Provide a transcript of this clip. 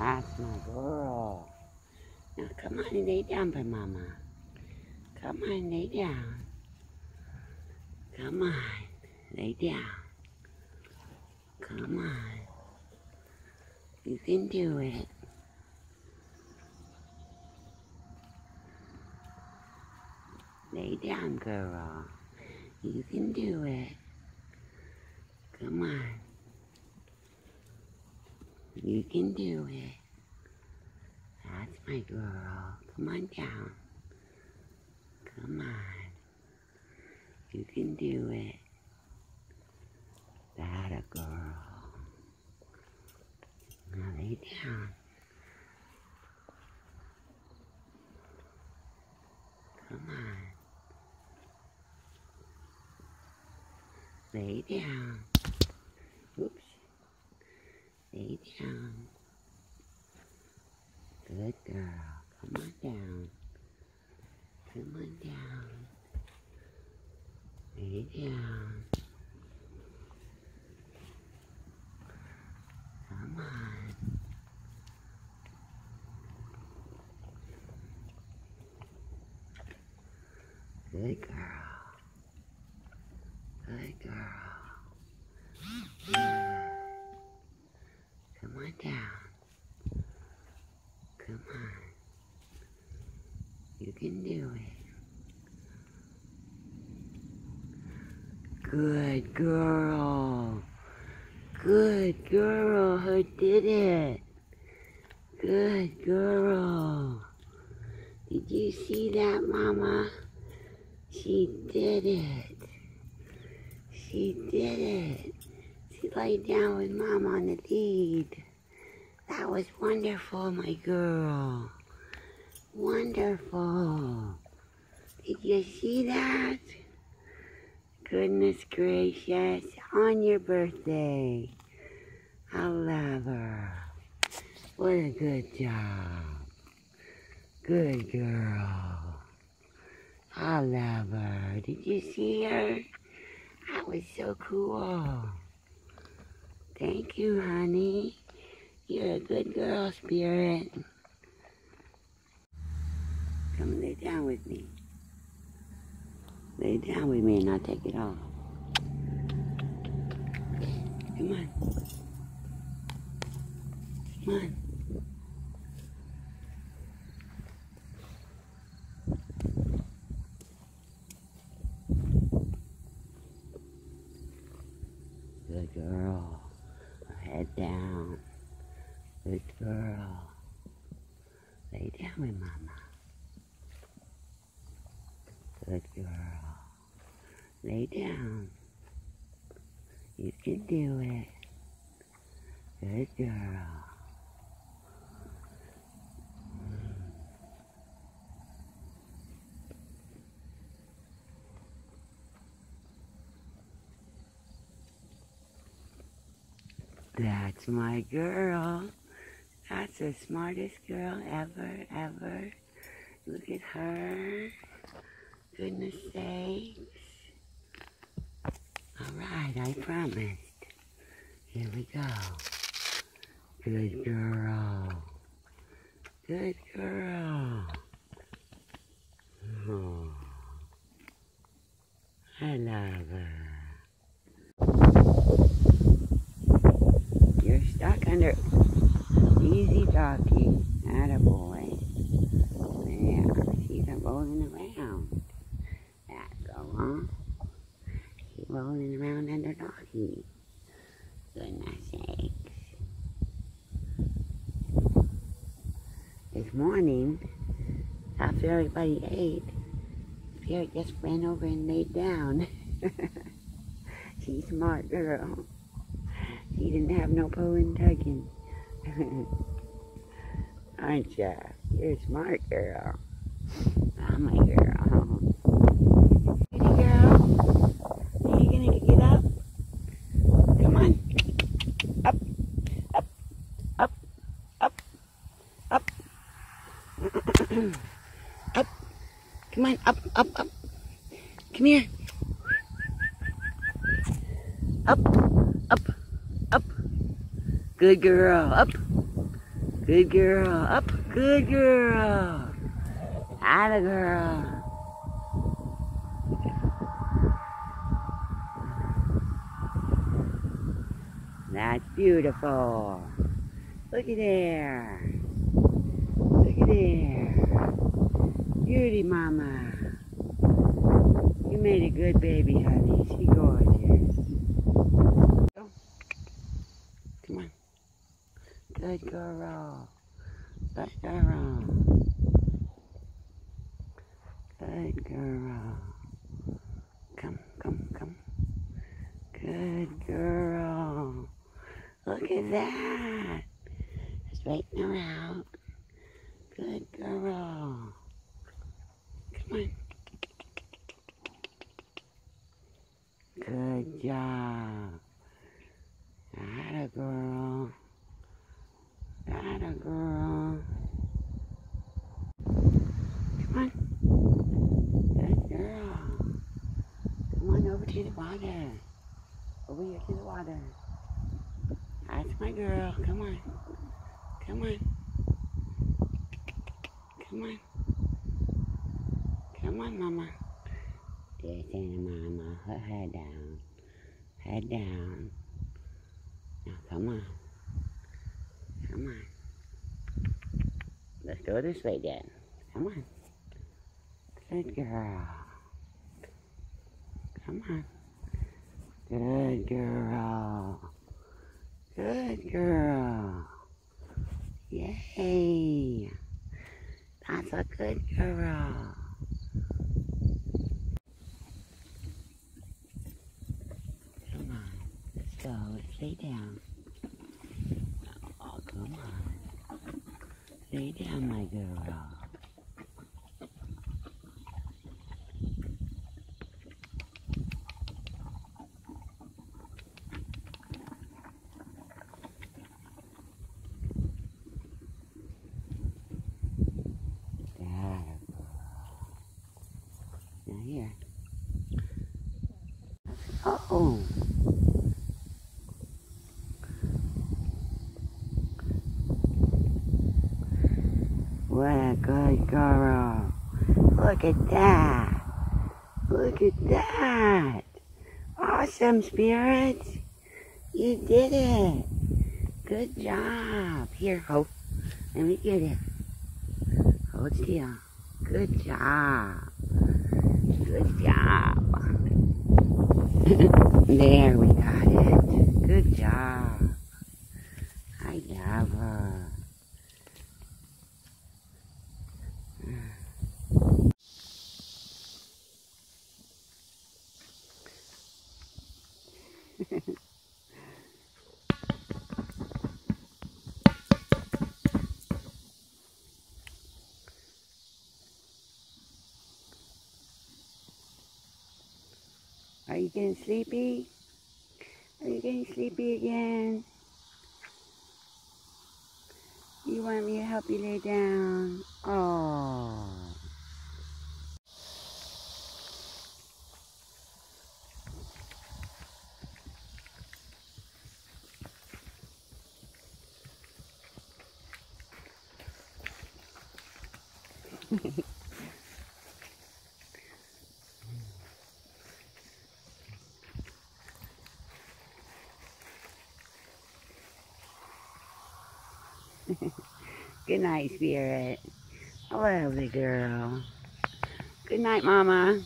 That's my girl. Now come on and lay down by mama. Come on, lay down. Come on, lay down. Come on. You can do it. Lay down, girl. You can do it. Come on. You can do it. That's my girl. Come on down. Come on. You can do it. That a girl. Now lay down. Come on. Lay down. Lay down. Good girl. Come on down. Come on down. Lay down. Come on. Good girl. Can do it. Good girl. Good girl. Who did it? Good girl. Did you see that, Mama? She did it. She did it. She laid down with Mom on the lead. That was wonderful, my girl. Wonderful. Did you see that? Goodness gracious, on your birthday. I love her. What a good job. Good girl. I love her. Did you see her? That was so cool. Thank you, honey. You're a good girl, Spirit. Come lay down with me. Lay down with me and I'll take it off. Come on. Come on. Good girl. Head down. Good girl. Lay down with mama. Good girl. Lay down. You can do it. Good girl. That's my girl. That's the smartest girl ever, ever. Look at her. Goodness sakes. All right, I promised. Here we go. Good girl. Good girl. Oh, I love her. You're stuck under easy doggy. Attaboy. Yeah, she's a rolling around. That go on. Rolling around under doggy. Goodness sakes. This morning, after everybody ate, Spirit just ran over and laid down. She's a smart girl. She didn't have no pulling tugging. Aren't ya? You're a smart girl. Oh, I'm a girl. Pretty girl. Are you gonna get up? Come on. Up, up, up, up, up. up. Come on, up, up, up. Come here. Up, up, up. Good girl. Up. Good girl. Up. Good girl. Atta girl. That's beautiful. Look at there. Look at there. Beauty mama. You made a good baby, honey. She gorgeous. Come on. Good girl. Good girl. Good girl. Come, come, come. Good girl. Look at that. Straighten her out. Good girl. Good job. That a girl. That a girl. Come on. Good girl. Come on over to the water. Over here to the water. That's my girl. Come on. Come on. Come on. Come on, Mama. There's Anna Mama. Her head down. Head down. Now, come on. Come on. Let's go this way then. Come on. Good girl. Come on. Good girl. Good girl. Yay. That's a good girl. Come on. Let's go. Lay down. Oh, come on. Lay down, my girl. Here. Oh. What good girl. Uh, look at that. Look at that. Awesome, Spirit. You did it. Good job. Here, Hope. Let me get it. Hold still. Good job. Good job. there, we got it. Good job. I love her. Are you getting sleepy? Are you getting sleepy again? You want me to help you lay down? Oh. Good night, Spirit. I love girl. Good night, Mama.